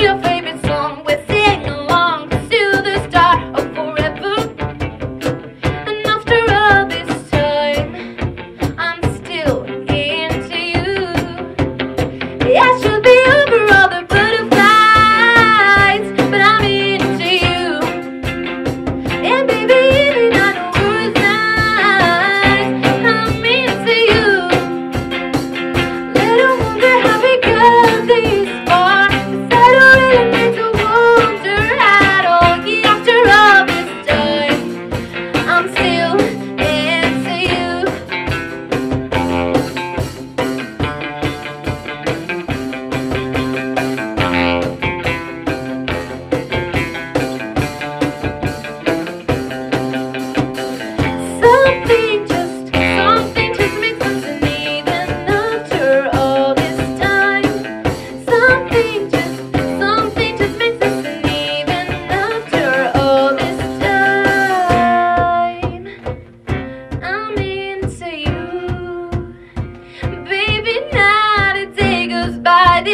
your favorite song. We're sing along to the start of forever. And after all this time, I'm still into you. I should be.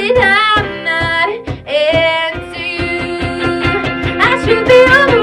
that I'm not into. I should be